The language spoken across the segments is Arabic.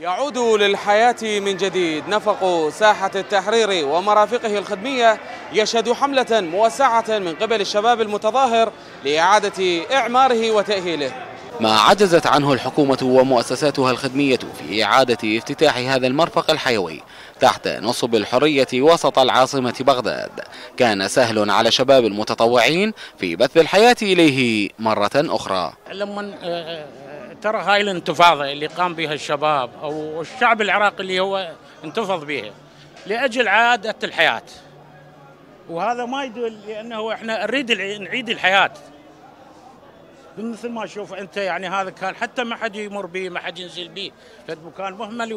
يعود للحياة من جديد. نفق ساحة التحرير ومرافقه الخدمية يشهد حملة موسعة من قبل الشباب المتظاهر لإعادة إعماره وتأهيله. ما عجزت عنه الحكومة ومؤسساتها الخدمية في إعادة افتتاح هذا المرفق الحيوي تحت نصب الحرية وسط العاصمة بغداد. كان سهل على شباب المتطوعين في بث الحياة إليه مرة أخرى. لما ترى هاي الانتفاضة اللي قام بها الشباب أو الشعب العراقي اللي هو انتفض بها لأجل عادة الحياة وهذا ما يدل لأنه إحنا نريد نعيد الحياة مثل ما تشوف أنت يعني هذا كان حتى ما حد يمر به ما حد ينزل به فد مكان مهمل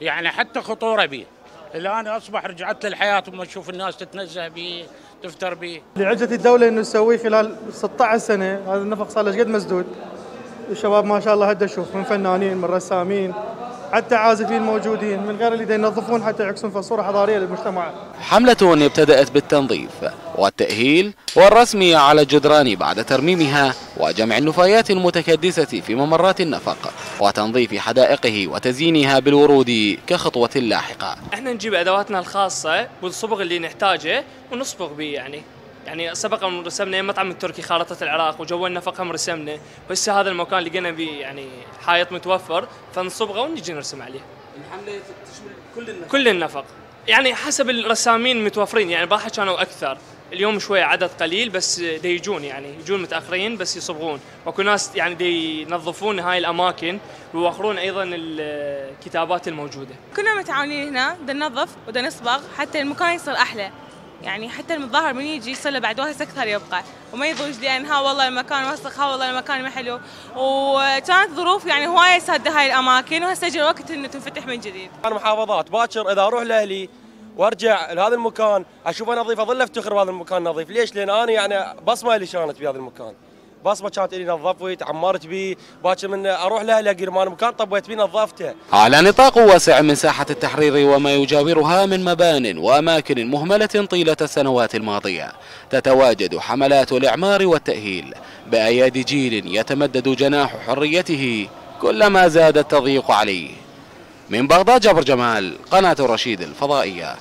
ويعني حتى خطوره به الآن أصبح رجعت للحياة وما تشوف الناس تتنزه به تفتر به. عجت الدولة إنه تسويه خلال 16 سنة هذا النفق صار له قد مسدود. الشباب ما شاء الله هدا شوف من فنانين من رسامين حتى عازفين موجودين من غير اللي ينظفون حتى يعكسون في صوره حضارية للمجتمع. حملة ابتدأت بالتنظيف والتأهيل والرسم على الجدران بعد ترميمها وجمع النفايات المتكدسة في ممرات النفق وتنظيف حدائقه وتزيينها بالورود كخطوة لاحقة. إحنا نجيب أدواتنا الخاصة والصبغ اللي نحتاجه ونصبغ به يعني. يعني سبق أن رسمنا المطعم التركي خارطة العراق وجو النفق هم رسمنا وهسه هذا المكان لقينا به يعني حائط متوفر فنصبغه ونجي نرسم عليه. الحملة تشمل كل النفق. كل النفق. يعني حسب الرسامين متوفرين يعني البارحة كانوا أكثر. اليوم شوي عدد قليل بس دي يجون يعني يجون متأخرين بس يصبغون. واكو ناس يعني دي ينظفون هاي الأماكن ويوخرون أيضا الكتابات الموجودة. كنا متعاونين هنا بدنا ننظف بدنا نصبغ حتى المكان يصير أحلى. يعني حتى المتظاهر من يجي يصير بعد وهس أكثر يبقى وما يضوج لأن ها والله المكان وسخ ها والله المكان ما حلو وكانت ظروف يعني هواية سادة هاي الأماكن وهسه جا الوقت إنه تنفتح من جديد. محافظات باكر إذا أروح لأهلي وأرجع لهذا المكان اشوفه نظيف أظل أفتخر بهذا المكان نظيف، ليش؟ لأن أنا يعني بصمة اللي كانت بهذا المكان. بصمه كانت لي نظفت عمرت به باكر من أروح لاهلي الاقي مكان طبيت به نظفته. على نطاق واسع من ساحة التحرير وما يجاورها من مبان وأماكن مهملة طيلة السنوات الماضية تتواجد حملات الإعمار والتأهيل بأيادي جيل يتمدد جناح حريته كلما زاد التضييق عليه. من بغداد جبر جمال قناة الرشيد الفضائية